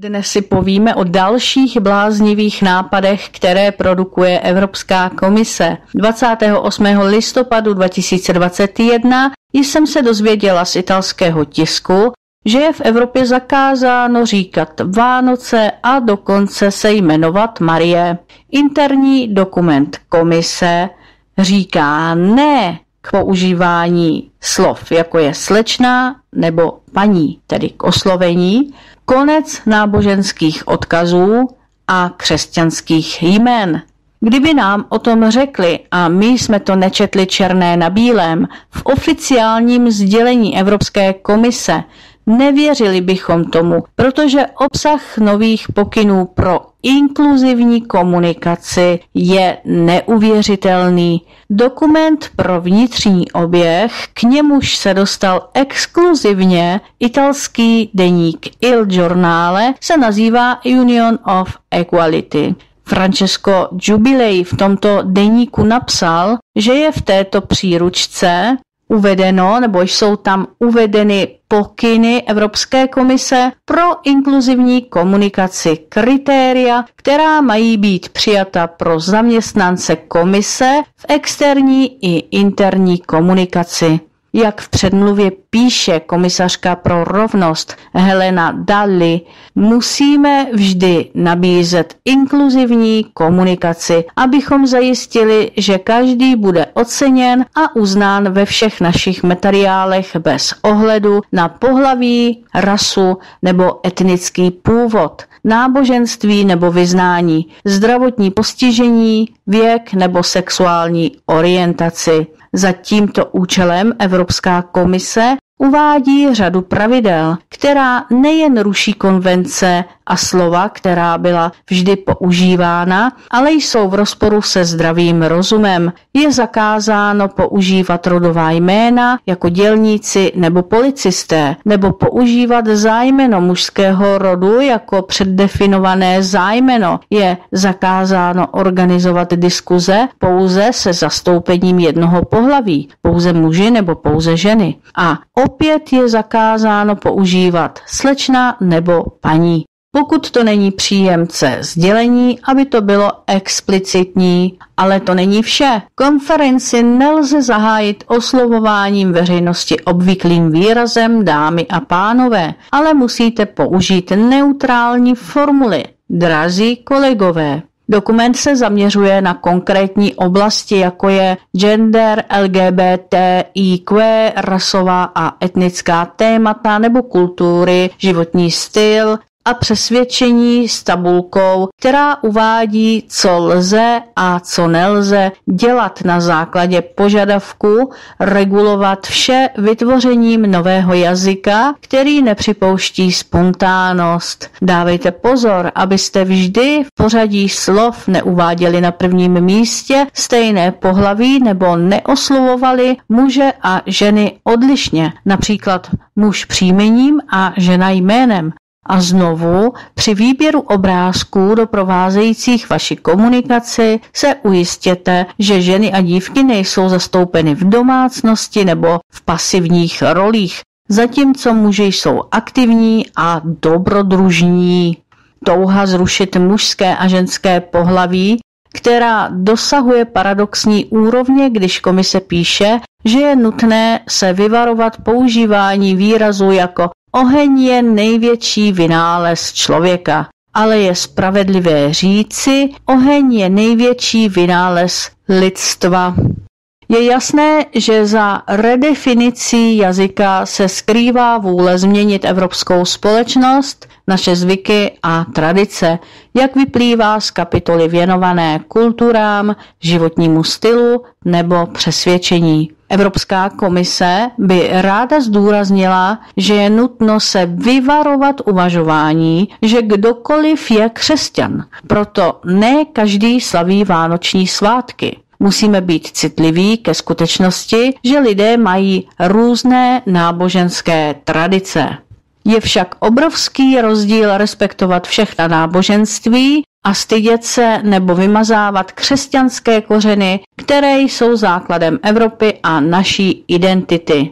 Dnes si povíme o dalších bláznivých nápadech, které produkuje Evropská komise. 28. listopadu 2021 jsem se dozvěděla z italského tisku, že je v Evropě zakázáno říkat Vánoce a dokonce se jmenovat Marie. Interní dokument komise říká ne k používání slov, jako je slečná nebo paní, tedy k oslovení, konec náboženských odkazů a křesťanských jmén. Kdyby nám o tom řekli a my jsme to nečetli černé na bílém v oficiálním sdělení Evropské komise, Nevěřili bychom tomu, protože obsah nových pokynů pro inkluzivní komunikaci je neuvěřitelný. Dokument pro vnitřní oběh, k němuž se dostal exkluzivně italský deník Il Giornale, se nazývá Union of Equality. Francesco Jubilei v tomto deníku napsal, že je v této příručce uvedeno, nebo jsou tam uvedeny pokyny Evropské komise pro inkluzivní komunikaci kritéria, která mají být přijata pro zaměstnance komise v externí i interní komunikaci. Jak v předmluvě píše komisařka pro rovnost Helena Dalli, musíme vždy nabízet inkluzivní komunikaci, abychom zajistili, že každý bude oceněn a uznán ve všech našich materiálech bez ohledu na pohlaví, rasu nebo etnický původ náboženství nebo vyznání, zdravotní postižení, věk nebo sexuální orientaci. Za tímto účelem Evropská komise uvádí řadu pravidel, která nejen ruší konvence a slova, která byla vždy používána, ale jsou v rozporu se zdravým rozumem. Je zakázáno používat rodová jména jako dělníci nebo policisté, nebo používat zájmeno mužského rodu jako předdefinované zájmeno. Je zakázáno organizovat diskuze pouze se zastoupením jednoho pohlaví, pouze muži nebo pouze ženy. A opět je zakázáno používat slečna nebo paní. Pokud to není příjemce sdělení, aby to bylo explicitní, ale to není vše. Konferenci nelze zahájit oslovováním veřejnosti obvyklým výrazem dámy a pánové, ale musíte použít neutrální formuly. Drazí kolegové, Dokument se zaměřuje na konkrétní oblasti, jako je gender, LGBT, IQ, rasová a etnická témata nebo kultury, životní styl, a přesvědčení s tabulkou, která uvádí, co lze a co nelze dělat na základě požadavku regulovat vše vytvořením nového jazyka, který nepřipouští spontánnost. Dávejte pozor, abyste vždy v pořadí slov neuváděli na prvním místě stejné pohlaví nebo neoslovovali muže a ženy odlišně, například muž příjmením a žena jménem. A znovu při výběru obrázků doprovázejících vaši komunikaci se ujistěte, že ženy a dívky nejsou zastoupeny v domácnosti nebo v pasivních rolích, zatímco muži jsou aktivní a dobrodružní. Touha zrušit mužské a ženské pohlaví, která dosahuje paradoxní úrovně, když komise píše, že je nutné se vyvarovat používání výrazu jako Oheň je největší vynález člověka, ale je spravedlivé říci, oheň je největší vynález lidstva. Je jasné, že za redefinicí jazyka se skrývá vůle změnit evropskou společnost, naše zvyky a tradice, jak vyplývá z kapitoly věnované kulturám, životnímu stylu nebo přesvědčení. Evropská komise by ráda zdůraznila, že je nutno se vyvarovat uvažování, že kdokoliv je křesťan. Proto ne každý slaví vánoční svátky. Musíme být citliví ke skutečnosti, že lidé mají různé náboženské tradice. Je však obrovský rozdíl respektovat všechna náboženství a stydět se nebo vymazávat křesťanské kořeny, které jsou základem Evropy a naší identity.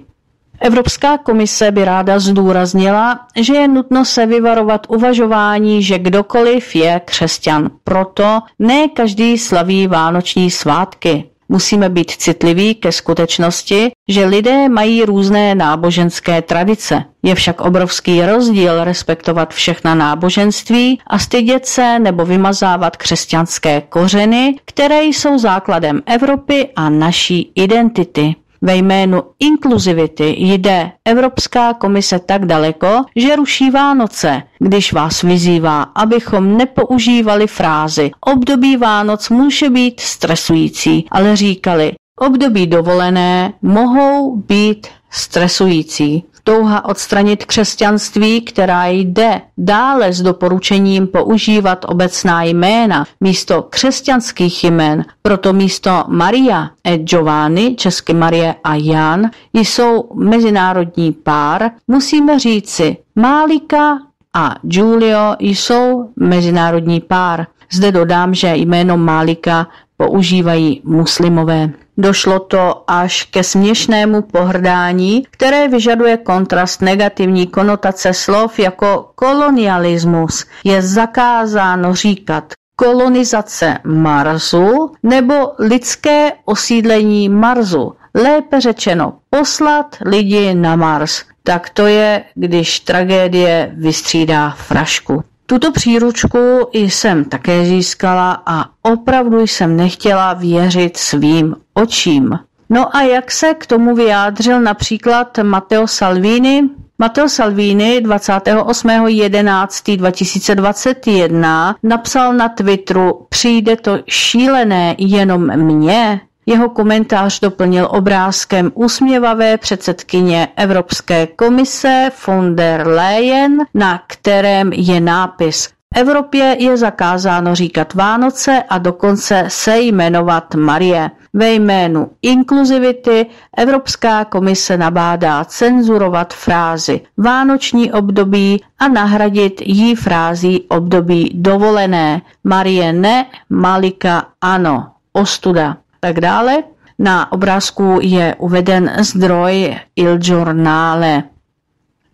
Evropská komise by ráda zdůraznila, že je nutno se vyvarovat uvažování, že kdokoliv je křesťan. Proto ne každý slaví vánoční svátky. Musíme být citliví ke skutečnosti, že lidé mají různé náboženské tradice. Je však obrovský rozdíl respektovat všechna náboženství a stydět se nebo vymazávat křesťanské kořeny, které jsou základem Evropy a naší identity. Ve jménu inkluzivity jde Evropská komise tak daleko, že ruší Vánoce, když vás vyzývá, abychom nepoužívali frázi období Vánoc může být stresující, ale říkali, období dovolené mohou být stresující touha odstranit křesťanství, která jde dále s doporučením používat obecná jména místo křesťanských jmén, proto místo Maria e Giovanni, česky Marie a Jan, jsou mezinárodní pár, musíme říci Málika a Giulio jsou mezinárodní pár. Zde dodám, že jméno Málika používají muslimové. Došlo to až ke směšnému pohrdání, které vyžaduje kontrast negativní konotace slov jako kolonialismus. Je zakázáno říkat kolonizace Marsu nebo lidské osídlení Marsu. Lépe řečeno, poslat lidi na Mars. Tak to je, když tragédie vystřídá frašku. Tuto příručku jsem také získala a opravdu jsem nechtěla věřit svým očím. No a jak se k tomu vyjádřil například Matteo Salvini? Matteo Salvini 28.11.2021 napsal na Twitteru Přijde to šílené jenom mně? Jeho komentář doplnil obrázkem usměvavé předsedkyně Evropské komise von der Leyen, na kterém je nápis v Evropě je zakázáno říkat Vánoce a dokonce se jmenovat Marie. Ve jménu inkluzivity Evropská komise nabádá cenzurovat frázi Vánoční období a nahradit jí frází období dovolené. Marie ne, Malika ano. Ostuda tak dále. Na obrázku je uveden zdroj Il Giornale.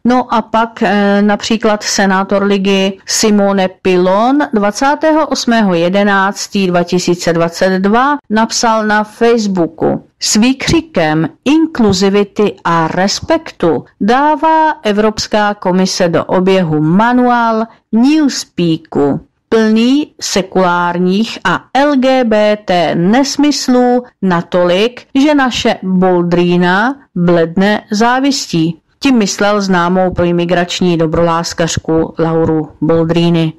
No a pak e, například senátor ligy Simone Pilon 28.11.2022 napsal na Facebooku s výkřikem inkluzivity a respektu dává Evropská komise do oběhu manuál Newspeaku plný sekulárních a LGBT nesmyslů natolik, že naše Boldrína bledne závistí. Tím myslel známou proimigrační dobroláskařku Lauru Boldrini.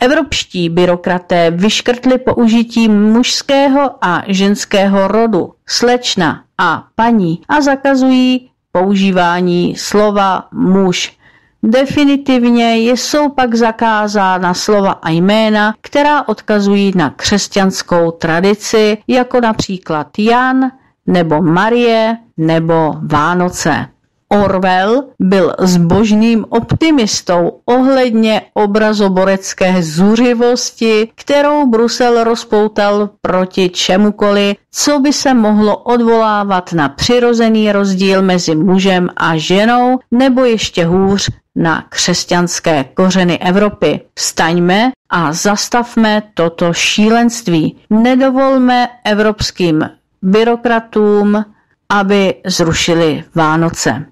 Evropští byrokraté vyškrtli použití mužského a ženského rodu, slečna a paní a zakazují používání slova muž Definitivně jsou pak zakázána slova a jména, která odkazují na křesťanskou tradici, jako například Jan nebo Marie nebo Vánoce. Orwell byl zbožným optimistou ohledně obrazoborecké zuřivosti, kterou Brusel rozpoutal proti čemukoliv, co by se mohlo odvolávat na přirozený rozdíl mezi mužem a ženou, nebo ještě hůř na křesťanské kořeny Evropy. Vstaňme a zastavme toto šílenství. Nedovolme evropským byrokratům, aby zrušili Vánoce.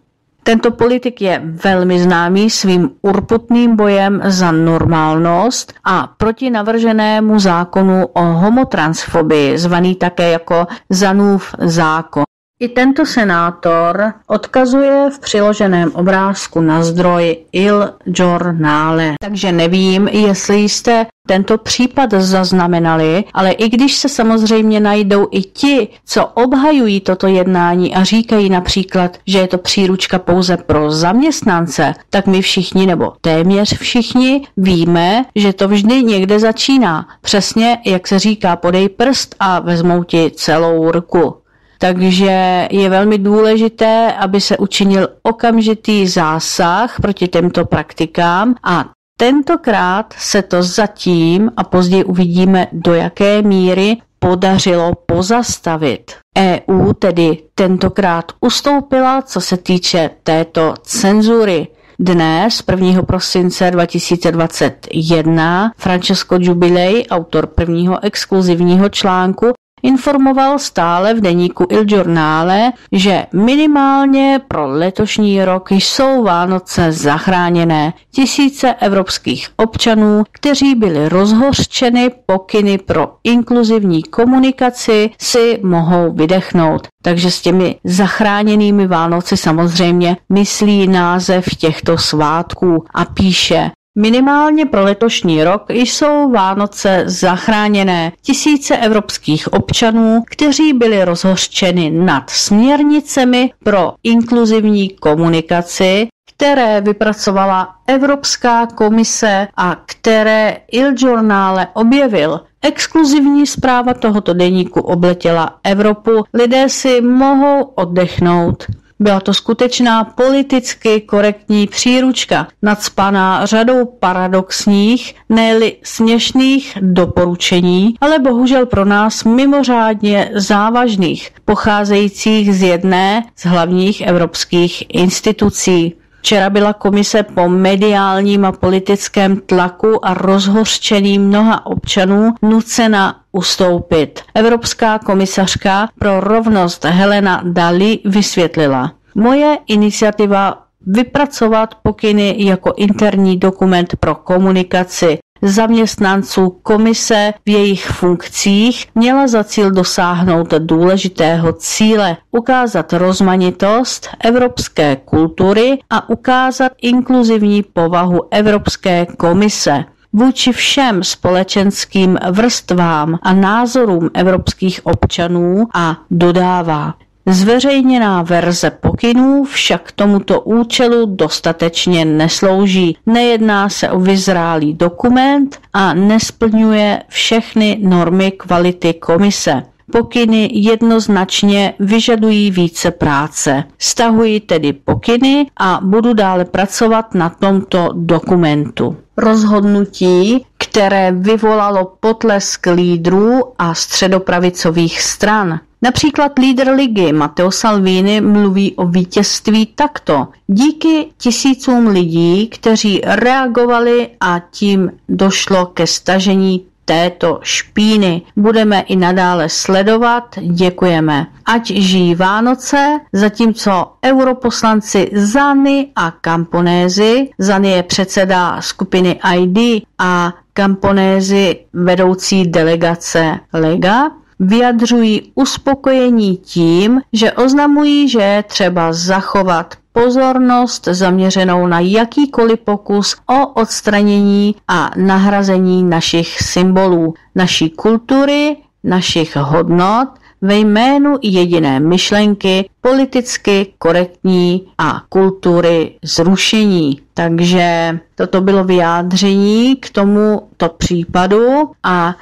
Tento politik je velmi známý svým urputným bojem za normálnost a proti navrženému zákonu o homotransfobii, zvaný také jako Zanův zákon. I tento senátor odkazuje v přiloženém obrázku na zdroj Il Giornale. Takže nevím, jestli jste tento případ zaznamenali, ale i když se samozřejmě najdou i ti, co obhajují toto jednání a říkají například, že je to příručka pouze pro zaměstnance, tak my všichni nebo téměř všichni víme, že to vždy někde začíná. Přesně jak se říká, podej prst a vezmou ti celou ruku. Takže je velmi důležité, aby se učinil okamžitý zásah proti těmto praktikám a Tentokrát se to zatím, a později uvidíme do jaké míry, podařilo pozastavit. EU tedy tentokrát ustoupila, co se týče této cenzury. Dnes, 1. prosince 2021, Francesco Jubilej, autor prvního exkluzivního článku, informoval stále v deníku Il Giornale, že minimálně pro letošní rok jsou Vánoce zachráněné. Tisíce evropských občanů, kteří byli rozhořčeny pokyny pro inkluzivní komunikaci, si mohou vydechnout. Takže s těmi zachráněnými Vánoci samozřejmě myslí název těchto svátků a píše Minimálně pro letošní rok jsou Vánoce zachráněné tisíce evropských občanů, kteří byli rozhořčeni nad směrnicemi pro inkluzivní komunikaci, které vypracovala Evropská komise a které Il Giornale objevil. Exkluzivní zpráva tohoto deníku obletěla Evropu. Lidé si mohou oddechnout. Byla to skutečná politicky korektní příručka, nadspaná řadou paradoxních, ne směšných doporučení, ale bohužel pro nás mimořádně závažných, pocházejících z jedné z hlavních evropských institucí. Včera byla komise po mediálním a politickém tlaku a rozhořčení mnoha občanů nucena ustoupit. Evropská komisařka pro rovnost Helena Dali vysvětlila. Moje iniciativa vypracovat pokyny jako interní dokument pro komunikaci zaměstnanců komise v jejich funkcích měla za cíl dosáhnout důležitého cíle, ukázat rozmanitost evropské kultury a ukázat inkluzivní povahu Evropské komise vůči všem společenským vrstvám a názorům evropských občanů a dodává. Zveřejněná verze pokynů však tomuto účelu dostatečně neslouží. Nejedná se o vyzrálý dokument a nesplňuje všechny normy kvality komise. Pokyny jednoznačně vyžadují více práce. Stahuji tedy pokyny a budu dále pracovat na tomto dokumentu. Rozhodnutí, které vyvolalo potlesk lídrů a středopravicových stran. Například lídr ligy Matteo Salvini mluví o vítězství takto. Díky tisícům lidí, kteří reagovali a tím došlo ke stažení této špíny. Budeme i nadále sledovat. Děkujeme. Ať žijí Vánoce, zatímco europoslanci Zany a Camponézy, Zany je předseda skupiny ID a Camponézy vedoucí delegace Lega, vyjadřují uspokojení tím, že oznamují, že je třeba zachovat pozornost zaměřenou na jakýkoliv pokus o odstranění a nahrazení našich symbolů, naší kultury, našich hodnot ve jménu jediné myšlenky politicky korektní a kultury zrušení. Takže toto bylo vyjádření k tomuto případu a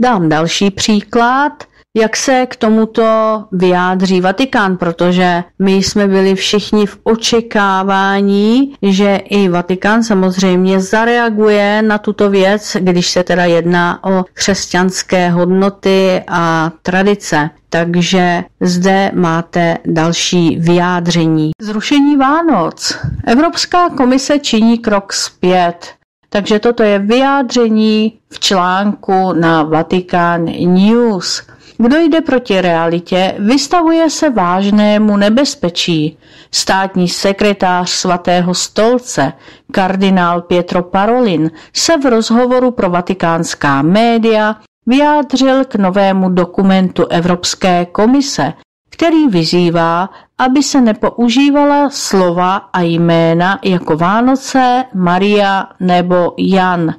Dám další příklad, jak se k tomuto vyjádří Vatikán, protože my jsme byli všichni v očekávání, že i Vatikán samozřejmě zareaguje na tuto věc, když se teda jedná o křesťanské hodnoty a tradice. Takže zde máte další vyjádření. Zrušení Vánoc. Evropská komise činí krok zpět. Takže toto je vyjádření v článku na Vatikán News. Kdo jde proti realitě, vystavuje se vážnému nebezpečí. Státní sekretář svatého stolce, kardinál Pietro Parolin, se v rozhovoru pro vatikánská média vyjádřil k novému dokumentu Evropské komise, který vyzývá, aby se nepoužívala slova a jména jako Vánoce, Maria nebo Jan.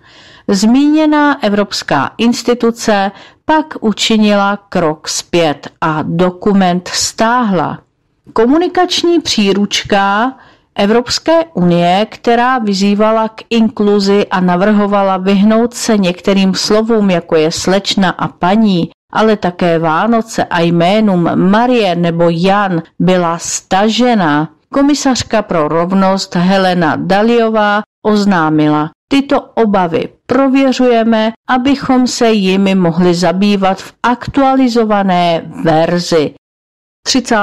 Zmíněná evropská instituce pak učinila krok zpět a dokument stáhla. Komunikační příručka Evropské unie, která vyzývala k inkluzi a navrhovala vyhnout se některým slovům, jako je slečna a paní, ale také Vánoce a jménům Marie nebo Jan byla stažena. Komisařka pro rovnost Helena Daliová oznámila, tyto obavy prověřujeme, abychom se jimi mohli zabývat v aktualizované verzi. 30.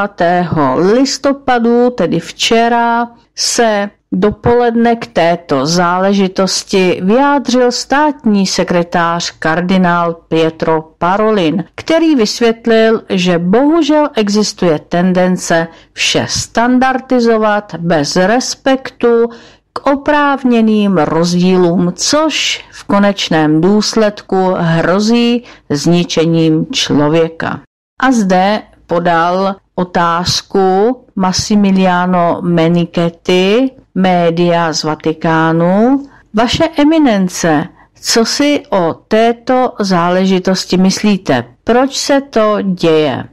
listopadu, tedy včera, se dopoledne k této záležitosti vyjádřil státní sekretář kardinál Pietro Parolin, který vysvětlil, že bohužel existuje tendence vše standardizovat bez respektu k oprávněným rozdílům, což v konečném důsledku hrozí zničením člověka. A zde podal otázku Massimiliano Menichetti, média z Vatikánu. Vaše eminence, co si o této záležitosti myslíte? Proč se to děje?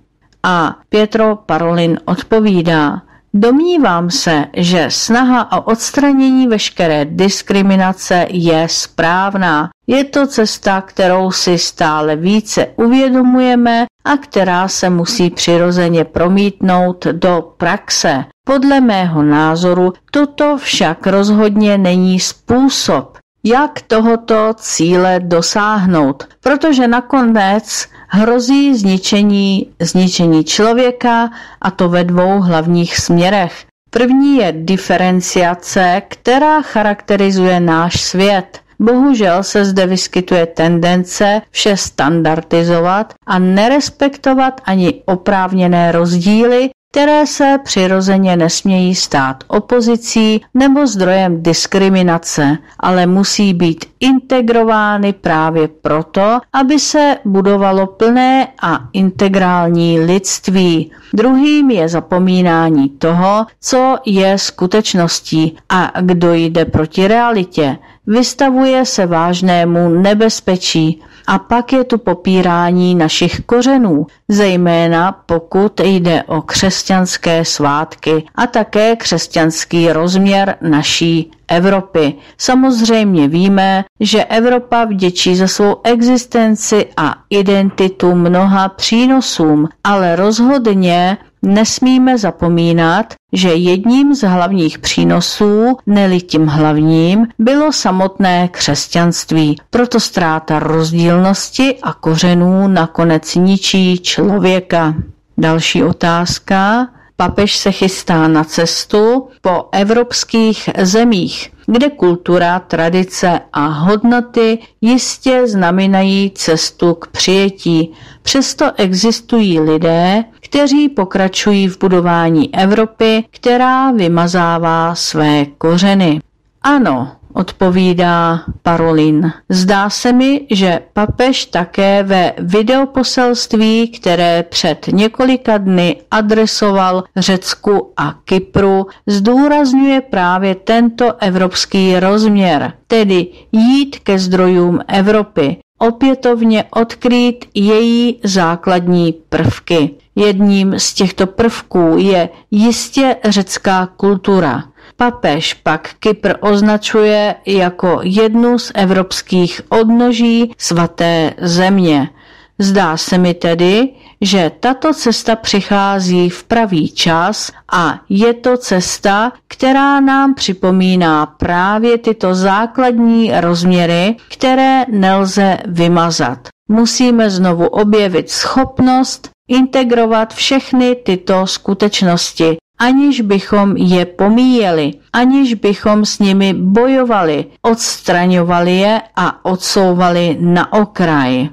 A Pietro Parolin odpovídá, Domnívám se, že snaha o odstranění veškeré diskriminace je správná. Je to cesta, kterou si stále více uvědomujeme a která se musí přirozeně promítnout do praxe. Podle mého názoru toto však rozhodně není způsob, jak tohoto cíle dosáhnout, protože nakonec hrozí zničení, zničení člověka a to ve dvou hlavních směrech. První je diferenciace, která charakterizuje náš svět. Bohužel se zde vyskytuje tendence vše standardizovat a nerespektovat ani oprávněné rozdíly, které se přirozeně nesmějí stát opozicí nebo zdrojem diskriminace, ale musí být integrovány právě proto, aby se budovalo plné a integrální lidství. Druhým je zapomínání toho, co je skutečností a kdo jde proti realitě. Vystavuje se vážnému nebezpečí a pak je tu popírání našich kořenů, zejména pokud jde o křesťanské svátky a také křesťanský rozměr naší Evropy. Samozřejmě víme, že Evropa vděčí za svou existenci a identitu mnoha přínosům, ale rozhodně Nesmíme zapomínat, že jedním z hlavních přínosů, neli tím hlavním, bylo samotné křesťanství. Proto ztráta rozdílnosti a kořenů nakonec ničí člověka. Další otázka. Papež se chystá na cestu po evropských zemích, kde kultura, tradice a hodnoty jistě znamenají cestu k přijetí. Přesto existují lidé, kteří pokračují v budování Evropy, která vymazává své kořeny. Ano, odpovídá Parolin. Zdá se mi, že papež také ve videoposelství, které před několika dny adresoval Řecku a Kypru, zdůrazňuje právě tento evropský rozměr, tedy jít ke zdrojům Evropy, opětovně odkrýt její základní prvky. Jedním z těchto prvků je jistě řecká kultura. Papež pak Kypr označuje jako jednu z evropských odnoží svaté země. Zdá se mi tedy, že tato cesta přichází v pravý čas a je to cesta, která nám připomíná právě tyto základní rozměry, které nelze vymazat. Musíme znovu objevit schopnost integrovat všechny tyto skutečnosti, aniž bychom je pomíjeli, aniž bychom s nimi bojovali, odstraňovali je a odsouvali na okraj.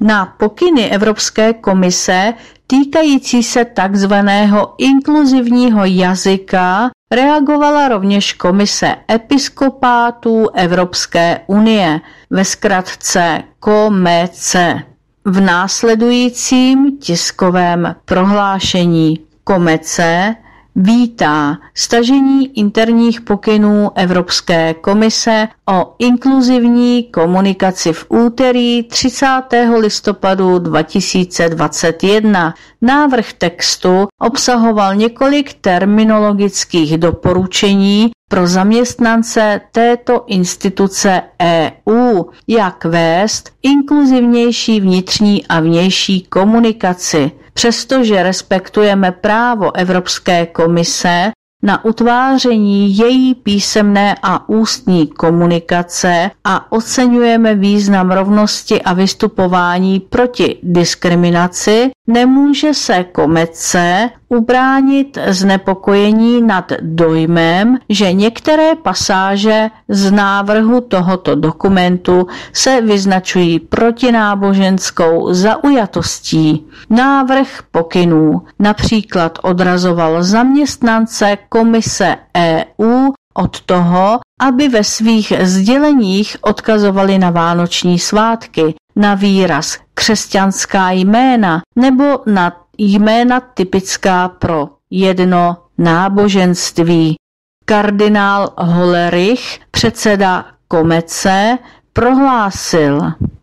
Na pokyny Evropské komise týkající se takzvaného inkluzivního jazyka reagovala rovněž Komise episkopátů Evropské unie, ve zkratce KOMECE. V následujícím tiskovém prohlášení Komece vítá stažení interních pokynů Evropské komise o inkluzivní komunikaci v úterý 30. listopadu 2021. Návrh textu obsahoval několik terminologických doporučení pro zaměstnance této instituce EU, jak vést inkluzivnější vnitřní a vnější komunikaci. Přestože respektujeme právo Evropské komise na utváření její písemné a ústní komunikace a oceňujeme význam rovnosti a vystupování proti diskriminaci, nemůže se komece ubránit znepokojení nad dojmem, že některé pasáže z návrhu tohoto dokumentu se vyznačují protináboženskou zaujatostí. Návrh pokynů například odrazoval zaměstnance Komise EU od toho, aby ve svých sděleních odkazovali na vánoční svátky, na výraz křesťanská jména nebo na jména typická pro jedno náboženství. Kardinál Hollerich, předseda Komece, prohlásil,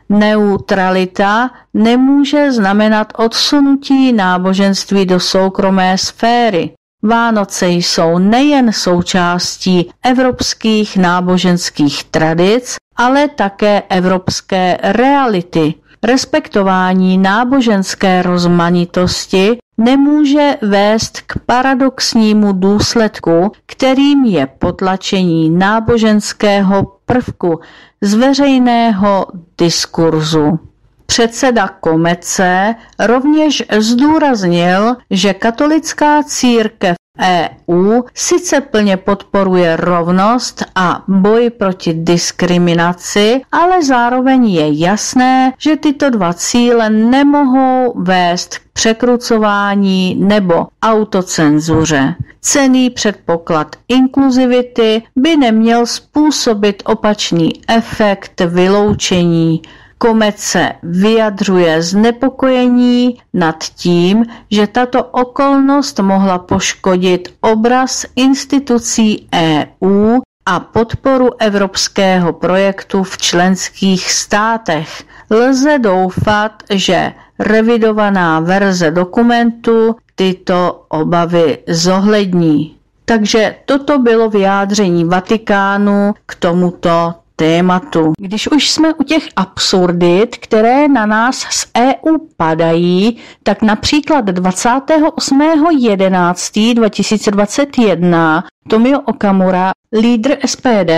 neutralita nemůže znamenat odsunutí náboženství do soukromé sféry. Vánoce jsou nejen součástí evropských náboženských tradic, ale také evropské reality. Respektování náboženské rozmanitosti nemůže vést k paradoxnímu důsledku, kterým je potlačení náboženského prvku z veřejného diskurzu. Předseda Komece rovněž zdůraznil, že katolická církev EU sice plně podporuje rovnost a boj proti diskriminaci, ale zároveň je jasné, že tyto dva cíle nemohou vést k překrucování nebo autocenzuře. Cený předpoklad inkluzivity by neměl způsobit opačný efekt vyloučení Komece vyjadřuje znepokojení nad tím, že tato okolnost mohla poškodit obraz institucí EU a podporu evropského projektu v členských státech. Lze doufat, že revidovaná verze dokumentu tyto obavy zohlední. Takže toto bylo vyjádření Vatikánu k tomuto tématu. Když už jsme u těch absurdit, které na nás z EU padají, tak například 28.11.2021 Tomio Okamura, lídr SPD,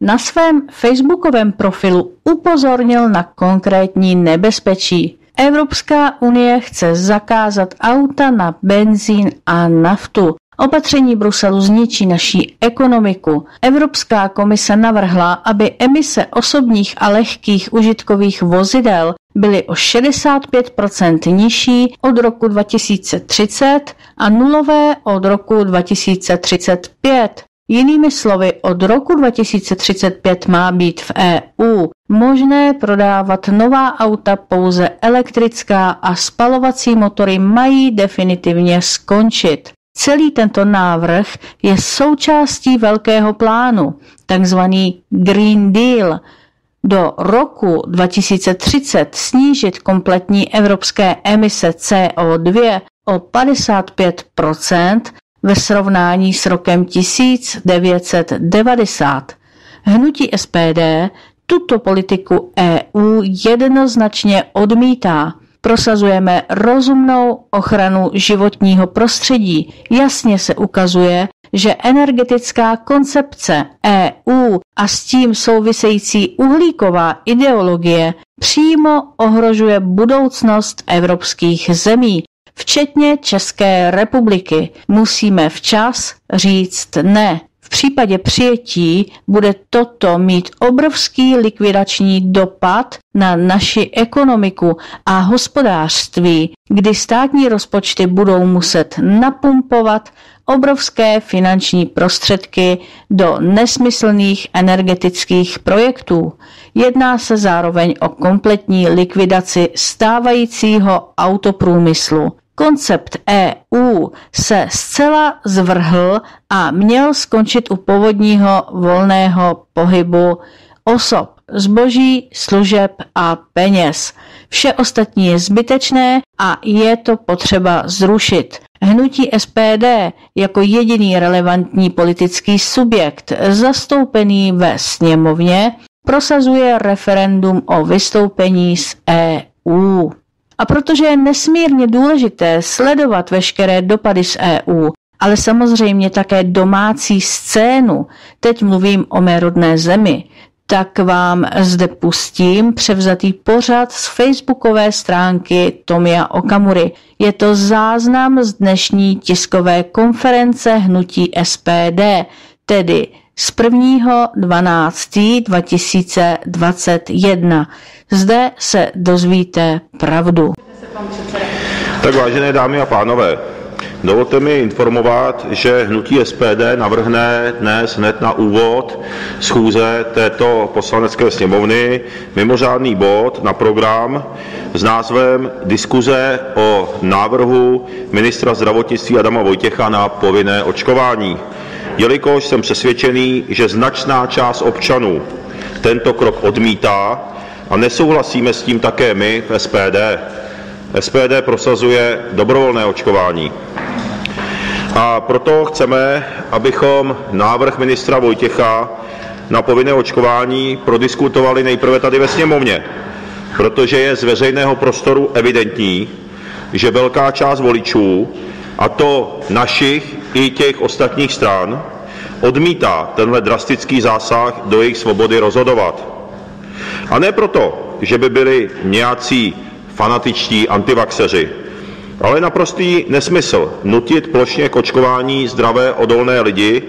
na svém facebookovém profilu upozornil na konkrétní nebezpečí. Evropská unie chce zakázat auta na benzín a naftu. Opatření Bruselu zničí naší ekonomiku. Evropská komise navrhla, aby emise osobních a lehkých užitkových vozidel byly o 65% nižší od roku 2030 a nulové od roku 2035. Jinými slovy, od roku 2035 má být v EU možné prodávat nová auta pouze elektrická a spalovací motory mají definitivně skončit. Celý tento návrh je součástí velkého plánu, takzvaný Green Deal, do roku 2030 snížit kompletní evropské emise CO2 o 55% ve srovnání s rokem 1990. Hnutí SPD tuto politiku EU jednoznačně odmítá prosazujeme rozumnou ochranu životního prostředí. Jasně se ukazuje, že energetická koncepce EU a s tím související uhlíková ideologie přímo ohrožuje budoucnost evropských zemí, včetně České republiky. Musíme včas říct ne. V případě přijetí bude toto mít obrovský likvidační dopad na naši ekonomiku a hospodářství, kdy státní rozpočty budou muset napumpovat obrovské finanční prostředky do nesmyslných energetických projektů. Jedná se zároveň o kompletní likvidaci stávajícího autoprůmyslu. Koncept EU se zcela zvrhl a měl skončit u povodního volného pohybu osob, zboží, služeb a peněz. Vše ostatní je zbytečné a je to potřeba zrušit. Hnutí SPD jako jediný relevantní politický subjekt zastoupený ve sněmovně prosazuje referendum o vystoupení z EU. A protože je nesmírně důležité sledovat veškeré dopady z EU, ale samozřejmě také domácí scénu, teď mluvím o mé rodné zemi, tak vám zde pustím převzatý pořad z facebookové stránky Tomia Okamury. Je to záznam z dnešní tiskové konference hnutí SPD, tedy z 1.12.2021. Zde se dozvíte pravdu. Tak vážené dámy a pánové, Dovolte mi informovat, že hnutí SPD navrhne dnes hned na úvod schůze této poslanecké sněmovny mimořádný bod na program s názvem Diskuze o návrhu ministra zdravotnictví Adama Vojtěcha na povinné očkování. Jelikož jsem přesvědčený, že značná část občanů tento krok odmítá a nesouhlasíme s tím také my v SPD. SPD prosazuje dobrovolné očkování. A proto chceme, abychom návrh ministra Vojtěcha na povinné očkování prodiskutovali nejprve tady ve sněmovně, protože je z veřejného prostoru evidentní, že velká část voličů, a to našich i těch ostatních stran, odmítá tenhle drastický zásah do jejich svobody rozhodovat. A ne proto, že by byli nějací fanatičtí antivaxeři, ale naprostý nesmysl nutit plošně k očkování zdravé odolné lidi,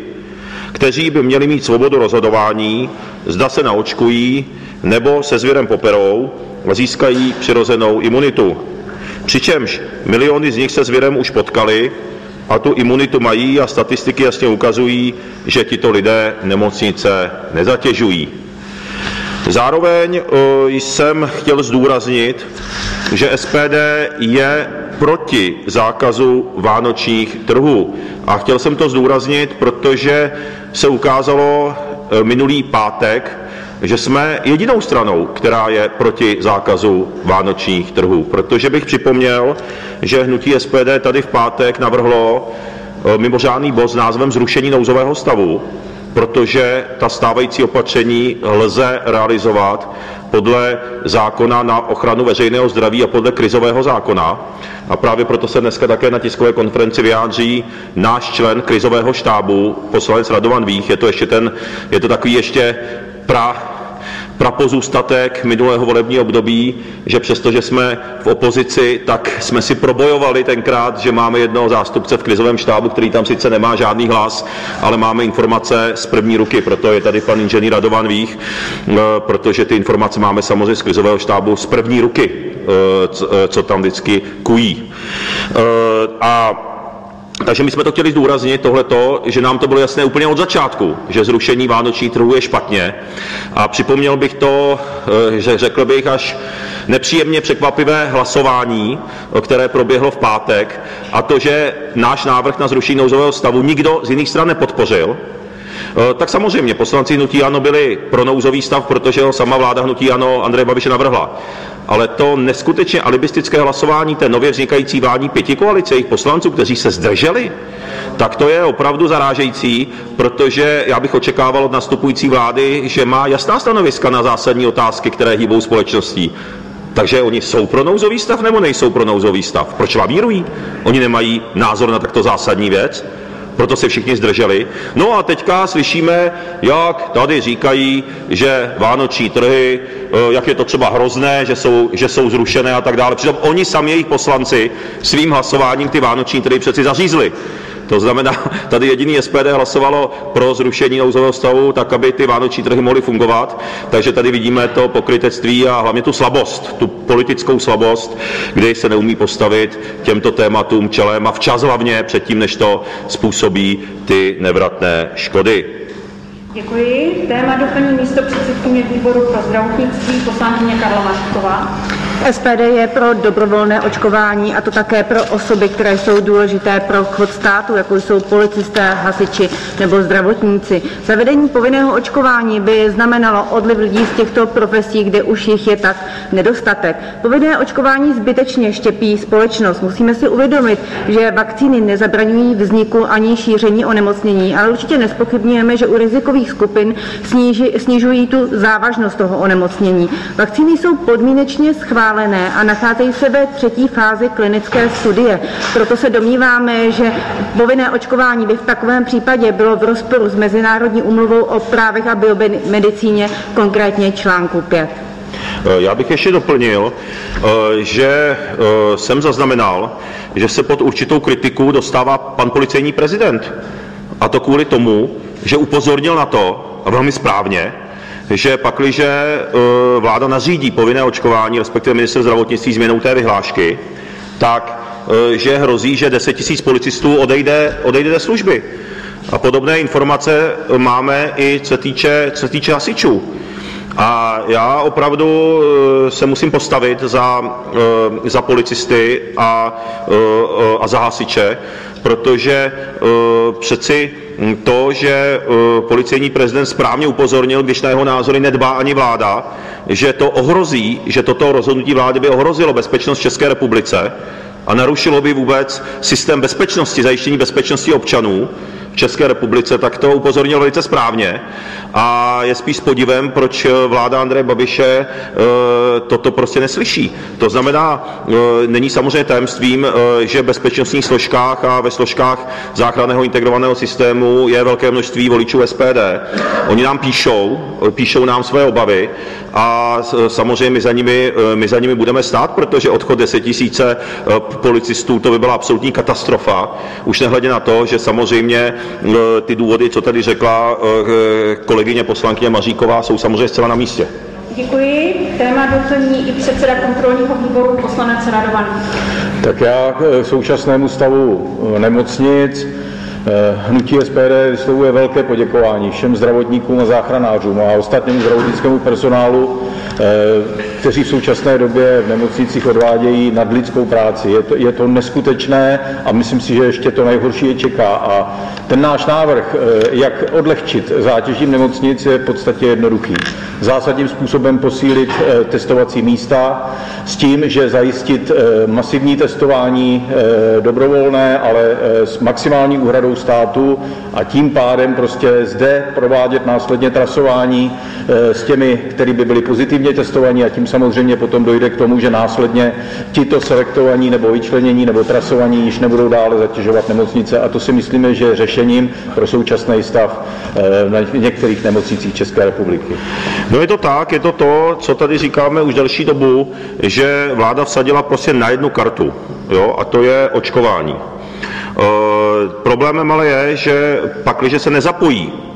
kteří by měli mít svobodu rozhodování, zda se naočkují nebo se zvěrem poperou a získají přirozenou imunitu. Přičemž miliony z nich se zvěrem už potkali a tu imunitu mají a statistiky jasně ukazují, že tito lidé nemocnice nezatěžují. Zároveň eh, jsem chtěl zdůraznit, že SPD je proti zákazu vánočních trhů. A chtěl jsem to zdůraznit, protože se ukázalo eh, minulý pátek, že jsme jedinou stranou, která je proti zákazu vánočních trhů. Protože bych připomněl, že hnutí SPD tady v pátek navrhlo eh, mimořádný bod s názvem Zrušení nouzového stavu, protože ta stávající opatření lze realizovat podle zákona na ochranu veřejného zdraví a podle krizového zákona. A právě proto se dneska také na tiskové konferenci vyjádří náš člen krizového štábu, poslanec Radovan Vích. Je to ještě ten, je to takový ještě pra, prapozůstatek minulého volebního období, že přestože jsme v opozici, tak jsme si probojovali tenkrát, že máme jednoho zástupce v krizovém štábu, který tam sice nemá žádný hlas, ale máme informace z první ruky, proto je tady pan inženýr Radovan Vích, eh, protože ty informace máme samozřejmě z krizového štábu z první ruky, eh, co tam vždycky kují. Eh, a takže my jsme to chtěli zdůraznit, tohleto, že nám to bylo jasné úplně od začátku, že zrušení vánočních trhů je špatně. A připomněl bych to, eh, že řekl bych až nepříjemně překvapivé hlasování, které proběhlo v pátek, a to, že náš návrh na zrušení nouzového stavu nikdo z jiných stran nepodpořil, eh, tak samozřejmě poslanci hnutí ANO byli pro nouzový stav, protože ho sama vláda hnutí ANO Andreje Babiše navrhla ale to neskutečně alibistické hlasování té nově vznikající vládní pětikoalice, jejich poslanců, kteří se zdrželi, tak to je opravdu zarážející, protože já bych očekával od nastupující vlády, že má jasná stanoviska na zásadní otázky, které hýbou společností. Takže oni jsou pro nouzový stav nebo nejsou pro nouzový stav? Proč lavírují? Oni nemají názor na takto zásadní věc? Proto se všichni zdrželi. No a teďka slyšíme, jak tady říkají, že vánoční trhy, eh, jak je to třeba hrozné, že jsou, že jsou zrušené a tak dále. Přitom oni sami, jejich poslanci, svým hlasováním ty vánoční trhy přeci zařízli. To znamená, tady jediný SPD hlasovalo pro zrušení nouzového stavu, tak aby ty vánoční trhy mohly fungovat. Takže tady vidíme to pokrytectví a hlavně tu slabost, tu politickou slabost, kdy se neumí postavit těmto tématům čelem a včas hlavně předtím, než to způsobí ty nevratné škody. Děkuji. Téma doplní místo předsedkyně výboru pro zdravotnictví poslankyně Karla Mašková. SPD je pro dobrovolné očkování a to také pro osoby, které jsou důležité pro chod státu, jako jsou policisté, hasiči nebo zdravotníci. Zavedení povinného očkování by znamenalo odliv lidí z těchto profesí, kde už jich je tak nedostatek. Povinné očkování zbytečně štěpí společnost. Musíme si uvědomit, že vakcíny nezabraňují vzniku ani šíření onemocnění, ale určitě nespochybňujeme, že u rizikových skupin sníži, snižují tu závažnost toho onemocnění. Vakcíny jsou podmínečně schválené a nacházejí se ve třetí fázi klinické studie. Proto se domníváme, že povinné očkování by v takovém případě bylo v rozporu s Mezinárodní umluvou o právech a biomedicíně, konkrétně článku 5. Eh, já bych ještě doplnil, eh, že eh, jsem zaznamenal, že se pod určitou kritiku dostává pan policejní prezident. A to kvůli tomu, že upozornil na to, a velmi správně, že pakliže vláda nařídí povinné očkování, respektive minister zdravotnictví změnou té vyhlášky, tak že hrozí, že 10 tisíc policistů odejde, odejde ze služby. A podobné informace máme i co se týče, co se týče hasičů. A já opravdu eh, se musím postavit za, eh, za policisty a, eh, a za hasiče, protože přeci to, že policejní prezident správně upozornil, když na jeho názory nedbá ani vláda, že to ohrozí, že toto rozhodnutí vlády by ohrozilo bezpečnost České republice a narušilo by vůbec systém bezpečnosti, zajištění bezpečnosti občanů, České republice, tak to upozornil velice správně. A je spíš podivem, proč vláda Andreje Babiše e, toto prostě neslyší. To znamená, e, není samozřejmě tajemstvím, že v bezpečnostních složkách a ve složkách záchranného integrovaného systému je velké množství voličů SPD. Oni nám píšou, píšou nám své obavy a samozřejmě my za nimi, my za nimi budeme stát, protože odchod 10 tisíce policistů, to by byla absolutní katastrofa. Už nehledě na to, že samozřejmě Eh, ty důvody, co tady řekla eh, kolegyně poslankyně Maříková, jsou samozřejmě zcela na místě. Děkuji. Téma doplní i předseda kontrolního výboru poslanec Radovan. Tak já k současnému stavu nemocnic Hnutí SPD vyslovuje velké poděkování všem zdravotníkům a záchranářům a ostatnímu zdravotnickému personálu, Eh, kteří v současné době v nemocnicích odvádějí nadlidskou práci. Je to, je to neskutečné a myslím si, že ještě to nejhorší je čeká. A ten náš návrh, eh, jak odlehčit zátěží nemocnic, je v podstatě jednoduchý. Zásadním způsobem posílit eh, testovací místa s tím, že zajistit masivní testování dobrovolné, ale s maximální úhradou státu a tím pádem prostě zde provádět následně trasování s těmi, kteří by byli pozitivně testovaní a tím samozřejmě potom dojde k tomu, že následně tito selektovaní nebo vyčlenění nebo trasovaní již nebudou dále zatěžovat nemocnice a to si myslíme, že je řešením pro současný stav eh, v některých nemocnicích České republiky. No je to tak, je to to, co tady říkáme už delší dobu, že vláda vsadila prostě na jednu kartu, jo, a to je očkování. E, problémem ale je, že pak, když se nezapojí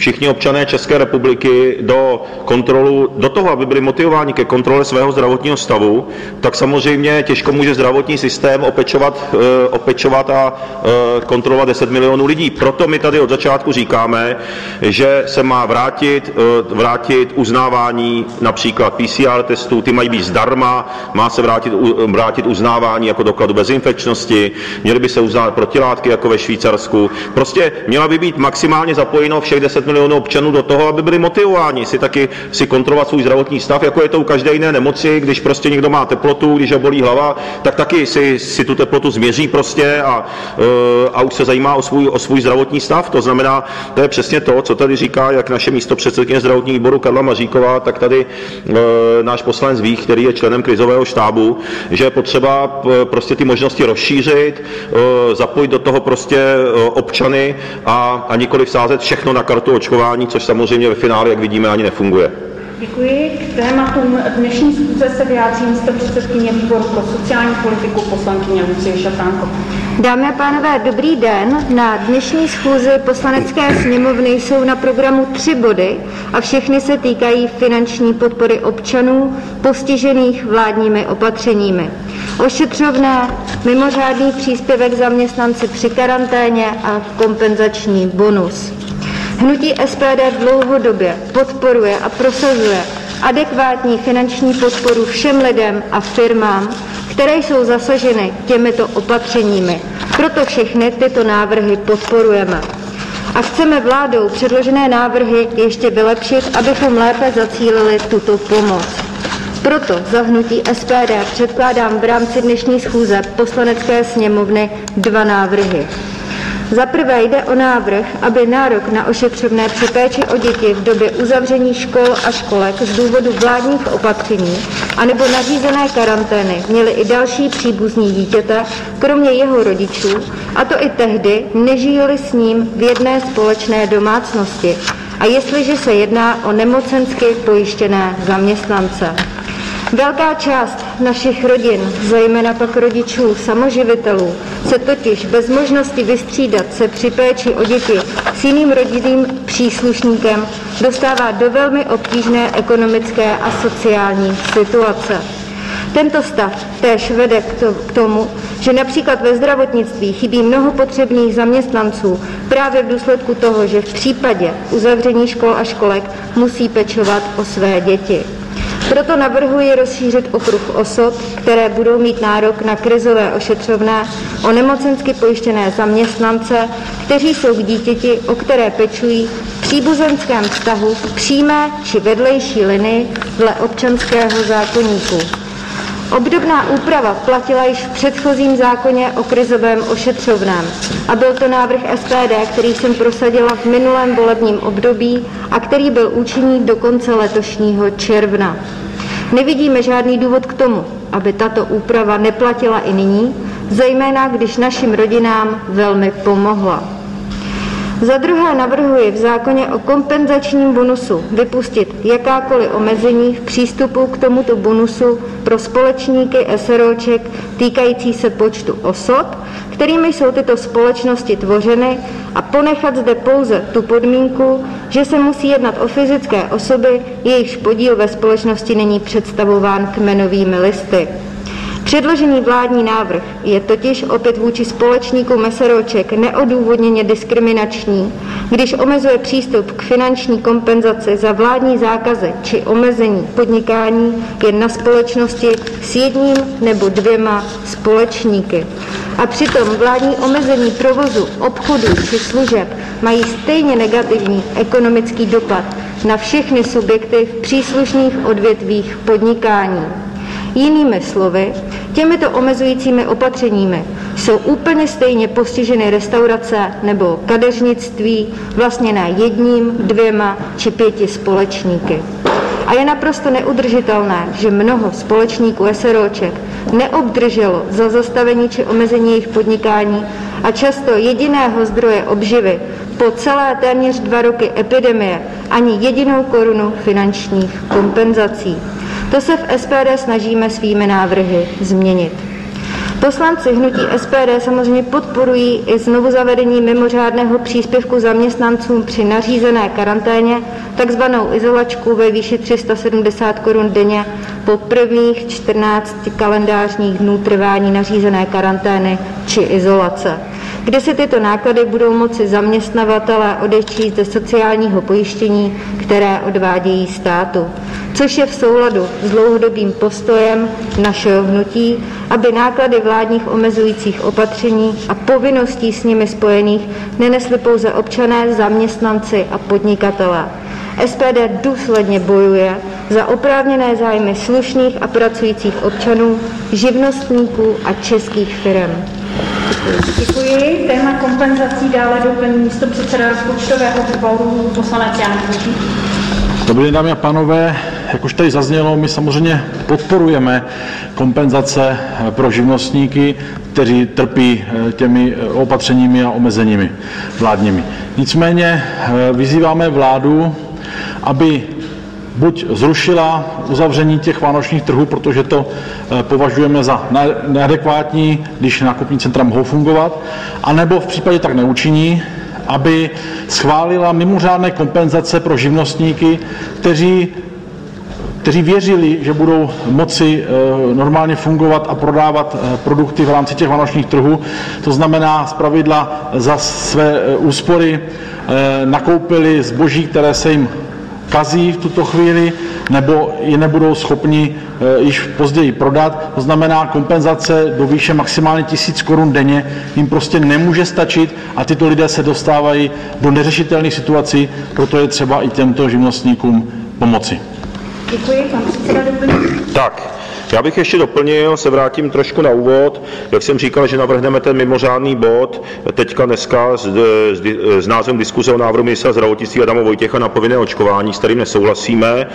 všichni občané České republiky do, kontrolu, do toho, aby byli motivováni ke kontrole svého zdravotního stavu, tak samozřejmě těžko může zdravotní systém opečovat, eh, opečovat a eh, kontrolovat 10 milionů lidí. Proto my tady od začátku říkáme, že se má vrátit, eh, vrátit uznávání například PCR testů, ty mají být zdarma, má se vrátit, vrátit uznávání jako dokladu bezinfekčnosti, měly by se uznat protilátky jako ve Švýcarsku. Prostě měla by být maximálně zapojeno všech 10 milionů občanů do toho, aby byli motivováni si taky si kontrolovat svůj zdravotní stav, jako je to u každé jiné nemoci, když prostě někdo má teplotu, když ho bolí hlava, tak taky si, si tu teplotu změří prostě a, e, a už se zajímá o svůj, o svůj zdravotní stav. To znamená, to je přesně to, co tady říká jak naše místo předsedkyně zdravotního výboru Karla Maříková, tak tady e, náš poslanec Vích, který je členem krizového štábu, že je potřeba e, prostě ty možnosti rozšířit, zapojit do toho prostě občany a, a nikoli sázet všechno na kartu očkování, což samozřejmě ve finále, jak vidíme, ani nefunguje. Děkuji. K tématům dnešní schůze se vyjádří místo předsedkyně výboru pro sociální politiku poslankyně Lucie Šatánko. Dámy a pánové, dobrý den. Na dnešní schůzi poslanecké sněmovny jsou na programu tři body a všechny se týkají finanční podpory občanů postižených vládními opatřeními. Ošetřovné, mimořádný příspěvek zaměstnanci při karanténě a kompenzační bonus. Hnutí SPD dlouhodobě podporuje a prosazuje adekvátní finanční podporu všem lidem a firmám, které jsou zasaženy těmito opatřeními. Proto všechny tyto návrhy podporujeme. A chceme vládou předložené návrhy ještě vylepšit, abychom lépe zacílili tuto pomoc. Proto za hnutí SPD předkládám v rámci dnešní schůze poslanecké sněmovny dva návrhy. Za prvé jde o návrh, aby nárok na ošetřovné při péči o děti v době uzavření škol a školek z důvodu vládních opatření anebo nařízené karantény měli i další příbuzní dítěte, kromě jeho rodičů, a to i tehdy, nežijeli s ním v jedné společné domácnosti a jestliže se jedná o nemocensky pojištěné zaměstnance. Velká část našich rodin, zejména pak rodičů samoživitelů, se totiž bez možnosti vystřídat se při péči o děti s jiným rodinným příslušníkem dostává do velmi obtížné ekonomické a sociální situace. Tento stav též vede k tomu, že například ve zdravotnictví chybí mnoho potřebných zaměstnanců právě v důsledku toho, že v případě uzavření škol a školek musí pečovat o své děti. Proto navrhuji rozšířit okruh osob, které budou mít nárok na krizové ošetřovné o nemocensky pojištěné zaměstnance, kteří jsou k dítěti, o které pečují v příbuzenském vztahu přímé či vedlejší linii dle občanského zákonníku. Obdobná úprava platila již v předchozím zákoně o krizovém ošetřovném a byl to návrh SPD, který jsem prosadila v minulém volebním období a který byl účinný do konce letošního června. Nevidíme žádný důvod k tomu, aby tato úprava neplatila i nyní, zejména když našim rodinám velmi pomohla. Za druhé navrhuji v zákoně o kompenzačním bonusu vypustit jakákoliv omezení v přístupu k tomuto bonusu pro společníky SROček týkající se počtu osob, kterými jsou tyto společnosti tvořeny a ponechat zde pouze tu podmínku, že se musí jednat o fyzické osoby, jejichž podíl ve společnosti není představován kmenovými listy. Předložený vládní návrh je totiž opět vůči společníkům meseroček neodůvodněně diskriminační, když omezuje přístup k finanční kompenzaci za vládní zákazy či omezení podnikání jen na společnosti s jedním nebo dvěma společníky. A přitom vládní omezení provozu, obchodu či služeb mají stejně negativní ekonomický dopad na všechny subjekty v příslušných odvětvích podnikání. Jinými slovy, těmito omezujícími opatřeními jsou úplně stejně postiženy restaurace nebo kadeřnictví vlastněné jedním, dvěma či pěti společníky. A je naprosto neudržitelné, že mnoho společníků SROček neobdrželo za zastavení či omezení jejich podnikání a často jediného zdroje obživy po celé téměř dva roky epidemie ani jedinou korunu finančních kompenzací. To se v SPD snažíme svými návrhy změnit. Poslanci hnutí SPD samozřejmě podporují i znovu zavedení mimořádného příspěvku zaměstnancům při nařízené karanténě, takzvanou izolačku ve výši 370 korun denně po prvních 14 kalendářních dnů trvání nařízené karantény či izolace kde si tyto náklady budou moci zaměstnavatelé odečíst ze sociálního pojištění, které odvádějí státu, což je v souladu s dlouhodobým postojem našeho hnutí, aby náklady vládních omezujících opatření a povinností s nimi spojených nenesli pouze občané, zaměstnanci a podnikatelé. SPD důsledně bojuje za oprávněné zájmy slušných a pracujících občanů, živnostníků a českých firm. Děkuji. Téma kompenzací dále doplní místo předseda rozpočtového výboru poslanec Jan Dobrý den, dámy a pánové. Jak už tady zaznělo, my samozřejmě podporujeme kompenzace pro živnostníky, kteří trpí eh, těmi eh, opatřeními a omezeními vládními. Nicméně eh, vyzýváme vládu, aby buď zrušila uzavření těch vánočních trhů, protože to eh, považujeme za neadekvátní, když nákupní centra mohou fungovat, anebo v případě tak neučiní, aby schválila mimořádné kompenzace pro živnostníky, kteří kteří věřili, že budou moci eh, normálně fungovat a prodávat eh, produkty v rámci těch vánočních trhů. To znamená, zpravidla za své úspory nakoupili zboží, které se jim kazí v tuto chvíli, nebo ji nebudou schopni e, již později prodat. To znamená, kompenzace do výše maximálně tisíc korun denně jim prostě nemůže stačit a tyto lidé se dostávají do neřešitelných situací, proto je třeba i těmto živnostníkům pomoci. Děkuji, pan předseda. Tak, já bych ještě doplnil, se vrátím trošku na úvod. Jak jsem říkal, že navrhneme ten mimořádný bod teďka dneska s, s, s názvem diskuze o návrhu ministra zdravotnictví Adama Vojtěcha na povinné očkování, s kterým nesouhlasíme.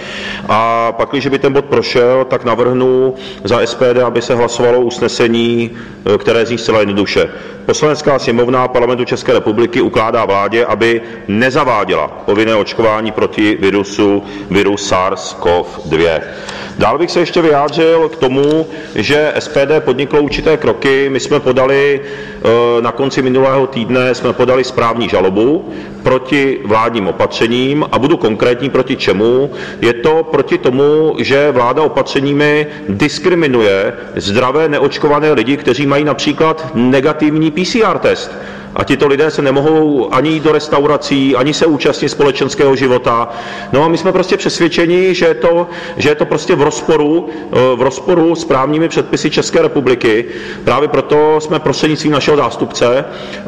A pak, když by ten bod prošel, tak navrhnu za SPD, aby se hlasovalo usnesení, které zní zcela jednoduše. Poslanecká sněmovna parlamentu České republiky ukládá vládě, aby nezaváděla povinné očkování proti virusu, viru SARS-CoV-2. Dál bych se ještě vyjádřil k tomu, že SPD podniklo určité kroky. My jsme podali eh, na konci minulého týdne jsme podali správní žalobu proti vládním opatřením a budu konkrétní proti čemu. Je to proti tomu, že vláda opatřeními diskriminuje zdravé neočkované lidi, kteří mají například negativní PCR test a tito lidé se nemohou ani jít do restaurací, ani se účastnit společenského života. No a my jsme prostě přesvědčeni, že je to, že je to prostě v rozporu, eh, v rozporu s právními předpisy České republiky. Právě proto jsme prostřednictvím našeho zástupce eh,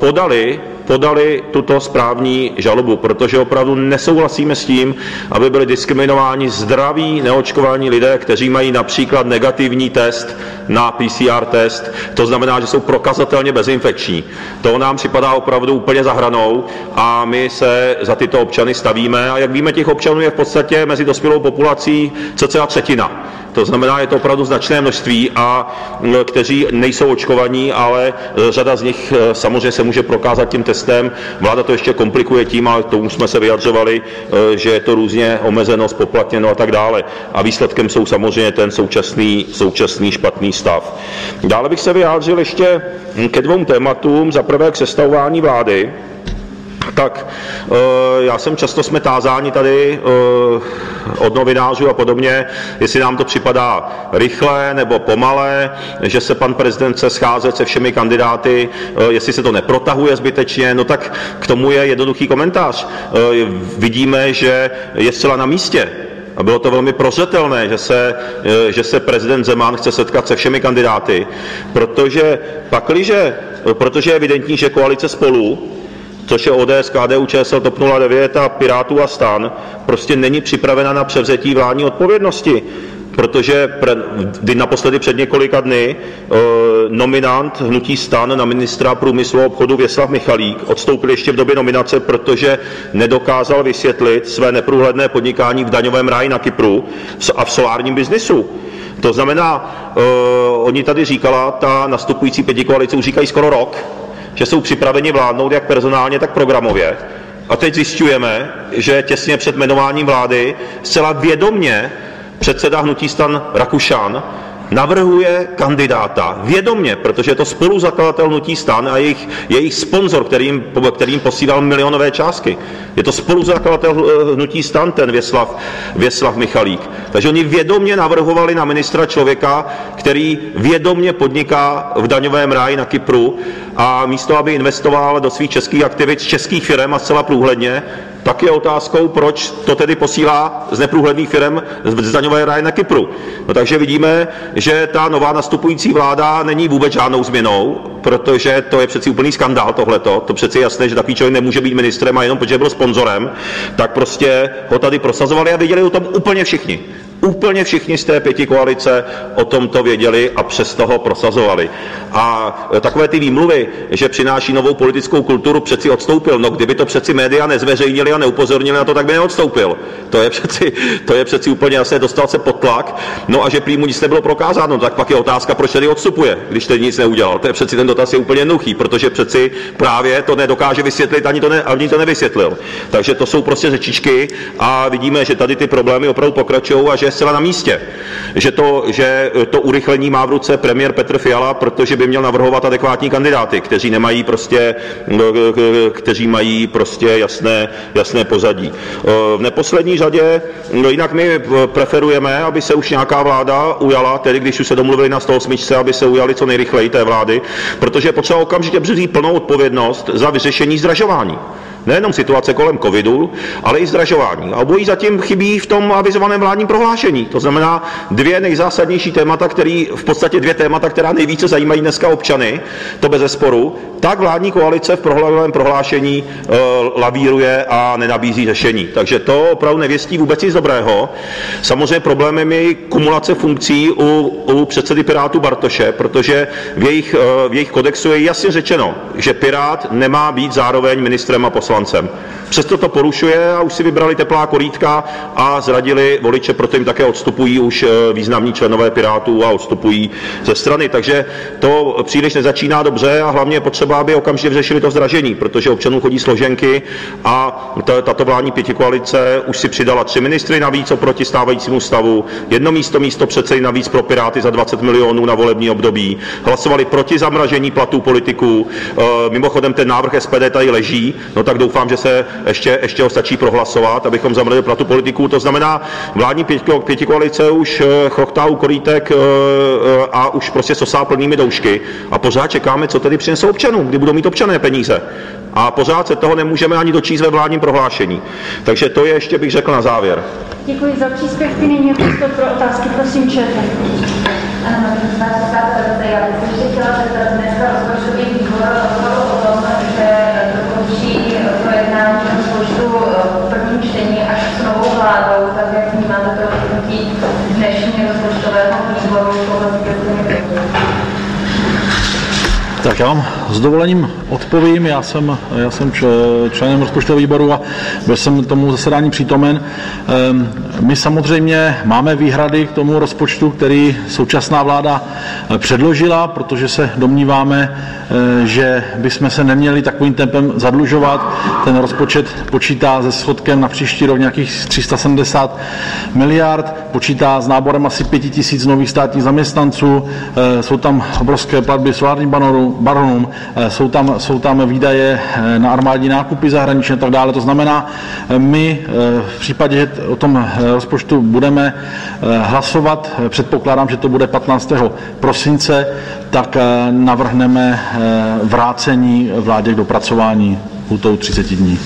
podali podali tuto správní žalobu, protože opravdu nesouhlasíme s tím, aby byli diskriminováni zdraví neočkovaní lidé, kteří mají například negativní test na PCR test, to znamená, že jsou prokazatelně bezinfekční. To nám připadá opravdu úplně za hranou a my se za tyto občany stavíme a jak víme, těch občanů je v podstatě mezi dospělou populací cca třetina. To znamená, je to opravdu značné množství a kteří nejsou očkovaní, ale e, řada z nich e, samozřejmě se může prokázat tím testem. Vláda to ještě komplikuje tím, ale tomu jsme se vyjadřovali, e, že je to různě omezeno, spoplatněno a tak dále. A výsledkem jsou samozřejmě ten současný, současný špatný stav. Dále bych se vyjádřil ještě ke dvou tématům. Za prvé k sestavování vlády tak eh, já jsem často jsme tázáni tady eh, od novinářů a podobně, jestli nám to připadá rychle nebo pomalé, že se pan prezident chce scházet se všemi kandidáty, eh, jestli se to neprotahuje zbytečně, no tak k tomu je jednoduchý komentář. Vidíme, že je zcela na místě, a bylo to velmi prozřetelné, že se, že se prezident Zeman chce setkat se všemi kandidáty, protože pakliže, protože je evidentní, že koalice spolu což je ODS, KDU, ČSL, TOP 09 a Pirátů a STAN, prostě není připravena na převzetí vládní odpovědnosti protože kdy naposledy před několika dny e, nominant hnutí stan na ministra průmyslu a obchodu Věslav Michalík odstoupil ještě v době nominace, protože nedokázal vysvětlit své neprůhledné podnikání v daňovém ráji na Kypru a v solárním biznisu. To znamená, e, oni tady říkala, ta nastupující pětikoalice už říkají skoro rok, že jsou připraveni vládnout jak personálně, tak programově. A teď zjišťujeme, že těsně před jmenováním vlády zcela vědomně předseda hnutí stan Rakušan navrhuje kandidáta vědomně, protože je to spoluzakladatel hnutí stan a jejich, jejich sponzor, kterým, kterým posílal milionové částky. Je to spoluzakladatel eh, hnutí stan, ten Věslav, Věslav Michalík. Takže oni vědomně navrhovali na ministra člověka, který vědomně podniká v daňovém ráji na Kypru a místo, aby investoval do svých českých aktivit českých firm a zcela průhledně, tak je otázkou, proč to tedy posílá z neprůhledných firm z daňové ráje na Kypru. No takže vidíme, že ta nová nastupující vláda není vůbec žádnou změnou, protože to je přeci úplný skandál tohleto. To přeci je jasné, že takový člověk nemůže být ministrem a jenom protože byl sponzorem, tak prostě ho tady prosazovali a viděli o tom úplně všichni. Úplně všichni z té pěti koalice o tom to věděli a přesto ho prosazovali. A takové ty výmluvy, že přináší novou politickou kulturu, přeci odstoupil. No kdyby to přeci média nezveřejnili a neupozornili na to, tak by neodstoupil. To je přeci, to je přeci úplně jasné, dostal se pod tlak. No a že prý mu nic nebylo prokázáno, tak pak je otázka, proč tedy odstupuje, když tedy nic neudělal. To je přeci ten dotaz je úplně jednoduchý, protože přeci právě to nedokáže vysvětlit, ani to, ne, ani to nevysvětlil. Takže to jsou prostě řečičky a vidíme, že tady ty problémy opravdu pokračují a že je zcela na místě. Že to, že to urychlení má v ruce premiér Petr Fiala, protože by měl navrhovat adekvátní kandidáty, kteří nemají prostě, kteří mají prostě jasné, jasné pozadí. V neposlední řadě, no jinak my preferujeme, aby se už nějaká vláda ujala, tedy když už se domluvili na 108, aby se ujali co nejrychleji té vlády, protože potřeba okamžitě převzít plnou odpovědnost za vyřešení zdražování. Nejenom situace kolem covidu, ale i zdražování. A obojí zatím chybí v tom avizovaném vládním prohlášení. To znamená dvě nejzásadnější témata, který, v podstatě dvě témata, která nejvíce zajímají dneska občany, to bez zesporu, tak vládní koalice v prohlavovém prohlášení e, lavíruje a nenabízí řešení. Takže to opravdu nevěstí vůbec nic dobrého. Samozřejmě problémem je kumulace funkcí u, u předsedy Pirátu Bartoše, protože v jejich, e, v jejich kodexu je jasně řečeno, že Pirát nemá být zároveň ministrem a poslancem. Přesto to porušuje a už si vybrali teplá korýtka a zradili voliče, proto jim také odstupují už e, významní členové Pirátů a odstupují ze strany. Takže to příliš nezačíná dobře a hlavně je potřeba, aby okamžitě řešili to zdražení, protože občanů chodí složenky a tato vládní pětikoalice už si přidala tři ministry navíc oproti stávajícímu stavu, jedno místo místo předsedy navíc pro Piráty za 20 milionů na volební období, hlasovali proti zamražení platů politiků. E, mimochodem ten návrh SPD tady leží, no tak doufám, že se ještě, ještě ho stačí prohlasovat, abychom zamrazili platu politiků. To znamená, vládní pětikoalice už e, chochtá u korítek e, a už prostě sosá plnými doušky a pořád čekáme, co tedy přinesou občanům, kdy budou mít občané peníze. A pořád se toho nemůžeme ani dočíst ve vládním prohlášení. Takže to je ještě, bych řekl, na závěr. Děkuji za příspěvky. Nyní prostor pro otázky. Prosím, Čete. Ano, já bych ještě chtěla zeptat dneska rozpočtový výbor o tom, že dokončí projednání rozpočtu v prvním čtení až s novou vládou, tak jak vnímáte to rozhodnutí dnešní rozpočtového výboru v oblasti tak já vám s dovolením odpovím. Já jsem, já jsem členem rozpočtového výboru a byl jsem tomu zasedání přítomen. Ehm, my samozřejmě máme výhrady k tomu rozpočtu, který současná vláda eh, předložila, protože se domníváme, eh, že bychom se neměli takovým tempem zadlužovat. Ten rozpočet počítá se schodkem na příští rok nějakých 370 miliard, počítá s náborem asi 5 tisíc nových státních zaměstnanců, eh, jsou tam obrovské platby solárním baronům, jsou tam, jsou tam výdaje na armádní nákupy zahraničně a tak dále. To znamená, my v případě, že o tom rozpočtu budeme eh, hlasovat, předpokládám, že to bude 15. prosince, tak eh, navrhneme eh, vrácení vládě k dopracování lhutou 30 dní.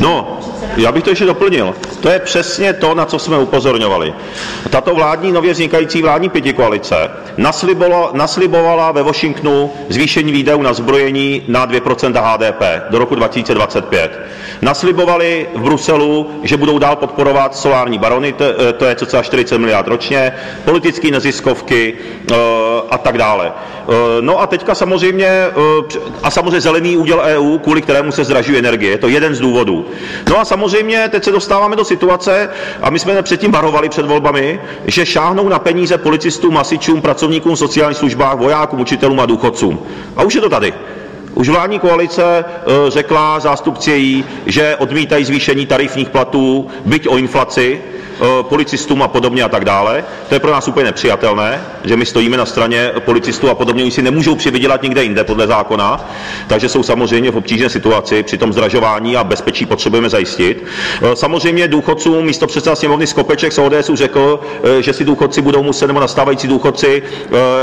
No, já bych to ještě doplnil. To je přesně to, na co jsme upozorňovali. Tato vládní, nově vznikající vládní pětikoalice naslibovala, naslibovala ve Washingtonu zvýšení výdajů na zbrojení na 2% HDP do roku 2025. Naslibovali v Bruselu, že budou dál podporovat solární barony, to, to je cca 40 miliard ročně, politické neziskovky e, a tak dále. E, no a teďka samozřejmě, a samozřejmě zelený úděl EU, kvůli kterému se zdražuje energie, je to jeden z důvodů. No a samozřejmě teď se dostáváme do situace, a my jsme předtím varovali před volbami, že šáhnou na peníze policistům, masičům, pracovníkům v sociálních službách, vojákům, učitelům a důchodcům. A už je to tady. Už vládní koalice e, řekla zástupci její, že odmítají zvýšení tarifních platů, byť o inflaci, Eh, policistům a podobně a tak dále. To je pro nás úplně nepřijatelné, že my stojíme na straně policistů a podobně, oni si nemůžou přivydělat nikde jinde podle zákona, takže jsou samozřejmě v obtížné situaci, při tom zdražování a bezpečí potřebujeme zajistit. Eh, samozřejmě důchodcům místo předseda sněmovny Skopeček z ODS řekl, eh, že si důchodci budou muset, nebo nastávající důchodci,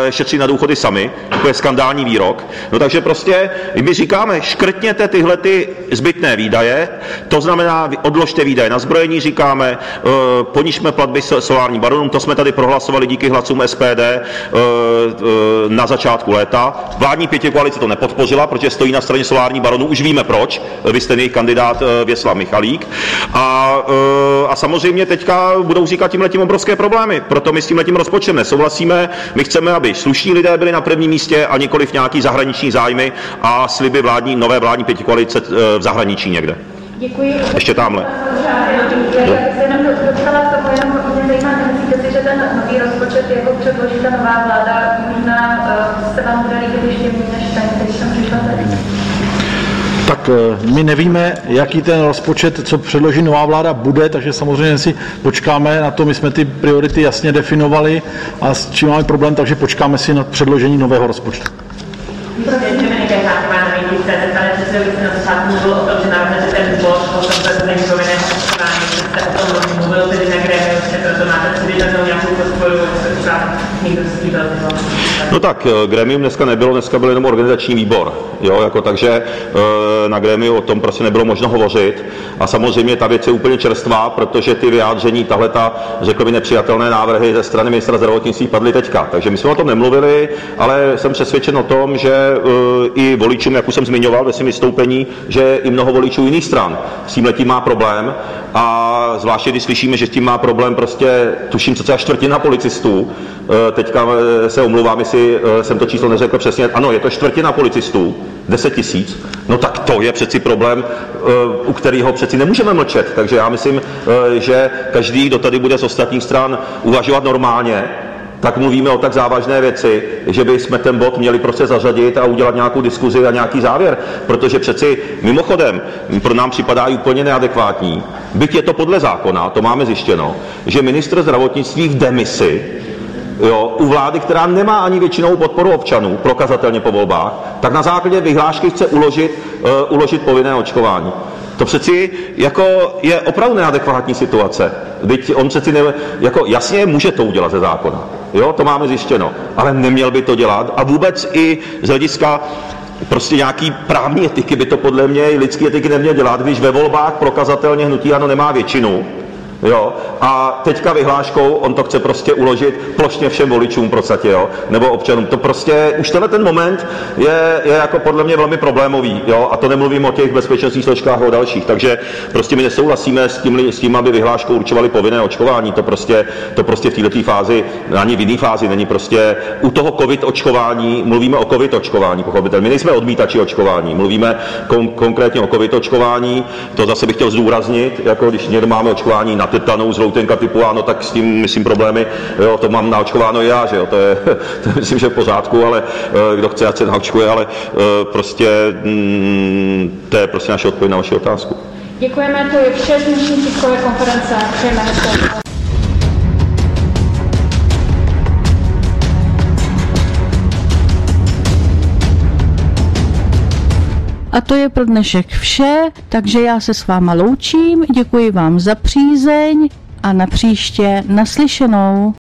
šetřit na důchody sami. To je skandální výrok. No takže prostě my říkáme, škrtněte tyhle ty zbytné výdaje, to znamená, odložte výdaje na zbrojení, říkáme, ponižme platby solární baronům, to jsme tady prohlasovali díky hlasům SPD eh, eh, na začátku léta. Vládní pětikoalice to nepodpořila, protože stojí na straně solární baronů, už víme proč, vy jste jejich kandidát eh, Věslav Michalík. A, a samozřejmě teďka budou říkat tím letím obrovské problémy, proto my s tím letím rozpočtem nesouhlasíme. My chceme, aby slušní lidé byli na prvním místě a nikoliv nějaký zahraniční zájmy a sliby vládní, nové vládní pětikoalice v zahraničí někde. Děkuji. Ještě tamhle. že ten nový rozpočet, jako předloží ta nová vláda, možná se vám bude líbit ještě méně než ten, který jsem přišla tady? Tak my nevíme, jaký ten rozpočet, co předloží nová vláda, bude, takže samozřejmě si počkáme na to. My jsme ty priority jasně definovali a s čím máme problém, takže počkáme si na předložení nového rozpočtu. Prosím, pane předsedo, vy jste na začátku mluvil o tom, že navrhnete ten bod o tom, že No tak, eh, gremium dneska nebylo, dneska byl jenom organizační výbor, jo, jako takže eh, na gremiu o tom prostě nebylo možno hovořit. A samozřejmě ta věc je úplně čerstvá, protože ty vyjádření, tahle ta, řekl by, nepřijatelné návrhy ze strany ministra zdravotnictví padly teďka, takže my jsme o tom nemluvili, ale jsem přesvědčen o tom, že eh, i voličům, jak už jsem zmiňoval ve svém vystoupení, že i mnoho voličů jiných stran s tím letím má problém. A zvláště když slyšíme, že s tím má problém prostě, tuším, co třeba čtvrtina policistů, teďka se omlouvám, jestli jestli eh, jsem to číslo neřekl přesně, ano, je to čtvrtina policistů, 10 tisíc, no tak to je přeci problém, eh, u kterého přeci nemůžeme mlčet. Takže já myslím, eh, že každý, kdo tady bude z ostatních stran uvažovat normálně, tak mluvíme o tak závažné věci, že bychom ten bod měli prostě zařadit a udělat nějakou diskuzi a nějaký závěr. Protože přeci mimochodem pro nám připadá úplně neadekvátní, byť je to podle zákona, to máme zjištěno, že ministr zdravotnictví v demisi jo, u vlády, která nemá ani většinou podporu občanů, prokazatelně po volbách, tak na základě vyhlášky chce uložit, uh, uložit povinné očkování. To přeci jako je opravdu neadekvátní situace. Byť on přeci ne, jako jasně může to udělat ze zákona. Jo, to máme zjištěno. Ale neměl by to dělat. A vůbec i z hlediska prostě nějaký právní etiky by to podle mě i lidské etiky neměl dělat, když ve volbách prokazatelně hnutí ano nemá většinu, Jo? A teďka vyhláškou on to chce prostě uložit plošně všem voličům podstatě, jo? nebo občanům. To prostě, už tenhle ten moment je, je jako podle mě velmi problémový. Jo? A to nemluvím o těch bezpečnostních složkách a o dalších. Takže prostě my nesouhlasíme s tím, s tím aby vyhláškou určovali povinné očkování. To prostě, to prostě v této fázi, ani v jiné fázi není prostě u toho covid očkování, mluvíme o covid očkování, pochopitelně. My nejsme odmítači očkování, mluvíme kon, konkrétně o covid očkování. To zase bych chtěl zdůraznit, jako když někdo máme očkování na tetanou z loutenka typu ano, tak s tím myslím problémy, jo, to mám naočkováno i já, že jo, to je, to myslím, že v pořádku, ale eh, kdo chce, ať se naočkuje, ale eh, prostě mm, to je prostě naše odpověď na vaši otázku. Děkujeme, to je vše z dnešní tiskové konference. Přejeme A to je pro dnešek vše, takže já se s váma loučím, děkuji vám za přízeň a na příště naslyšenou.